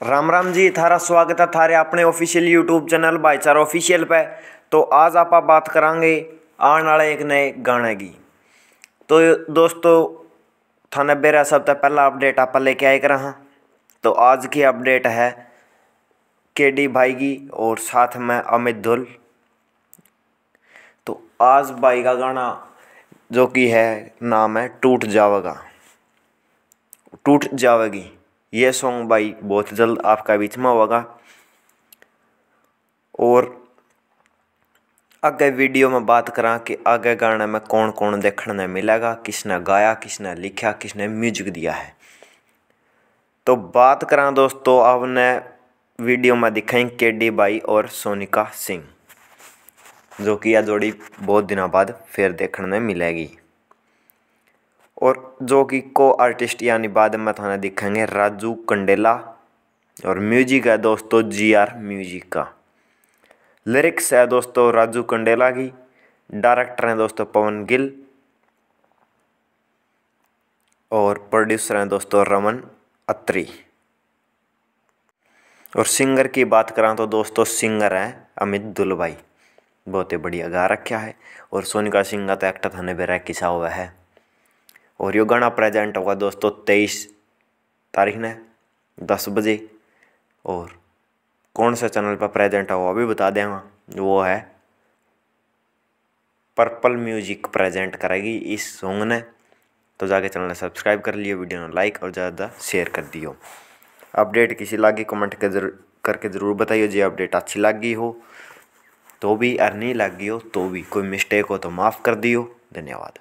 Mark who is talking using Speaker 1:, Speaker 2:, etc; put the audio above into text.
Speaker 1: राम राम जी, थारा स्वागत है। थारे अपने official YouTube channel Bhaichara official पे। तो आज आप बात करांगे आने वाले एक नए गाने की। तो दोस्तों, थाने बेरा सबसे पहला अपडेट आप लेके आए कर हाँ। तो आज की अपडेट है के डी भाई की और साथ में अमित धुल। तो आज भाई का गाना जो कि है, नाम है टूट जावेगा। टूट जावेगी। ये सॉन्ग भाई बहुत जल्द आपका बीच में होगा। और आगे वीडियो में बात करा कि आगे गाने में कौन कौन देखने मिलेगा, किसने गाया, किसने लिखा, किसने म्यूज़िक दिया है। तो बात करा दोस्तों, आपने वीडियो में दिखाई के डी बाई और सोनिका सिंह, जो कि यह जोड़ी बहुत दिनों बाद फिर देखने मिलेगी। और जो कि को आर्टिस्ट यानी बाद में थाने दिखेंगे राजू कंडेला और म्यूज़िक है दोस्तों जी आर म्यूज़िक का। लिरिक्स है दोस्तों, राजू कंडेला की। डायरेक्टर हैं दोस्तों, पवन गिल। और प्रोड्यूसर हैं दोस्तों, रमन अत्री। और सिंगर की बात करा तो दोस्तों सिंगर हैं अमित दुलभाई। बहुत ही बढ़िया गा रखा है। और सोनिका सिंह का तो एक्टर थाने बेरा किसा हुआ है। और यो गाना प्रेजेंट होगा दोस्तों तेईस तारीख ने, दस बजे। और कौन सा चैनल पर प्रेजेंट होगा अभी बता देंगे वो है पर्पल म्यूज़िक प्रेजेंट करेगी इस सॉन्ग ने। तो जाके चैनल सब्सक्राइब कर लियो वीडियो ने लाइक और ज़्यादा शेयर कर दियो। अपडेट किसी लगी कमेंट के ज़रूर, करके ज़रूर बताइए जी अपडेट अच्छी लगी हो तो भी और नहीं लगी हो तो भी कोई मिस्टेक हो तो माफ़ कर दियो। धन्यवाद।